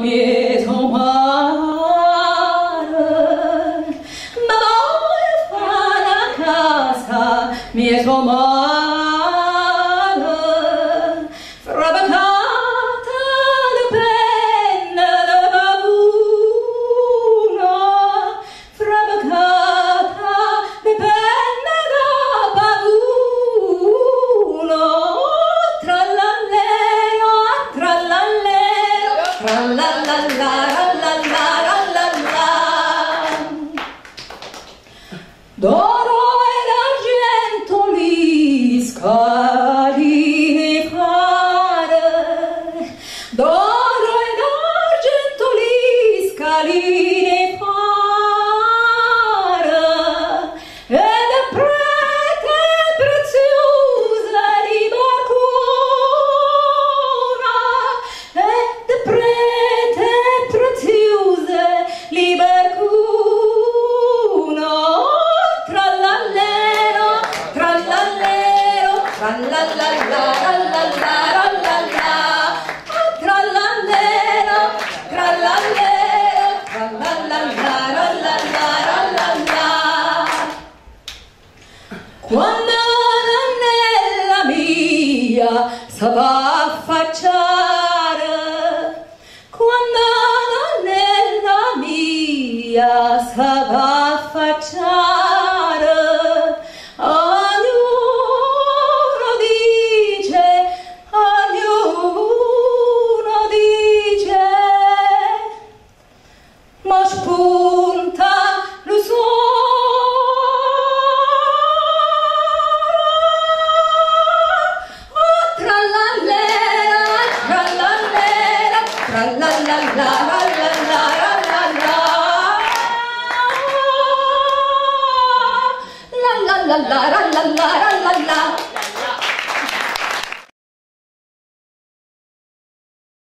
Mi es como ahora, me voy para casa, mi es como. la la la la la la la. D'oro ed argento l'isca trallallero, trallallalla, trallalla, trallalla, trallallero, trallallero, trallallalla, trallalla, trallalla. Quando nella mia s'ava affacciare, quando nella mia s'ava affacciare, la la la la la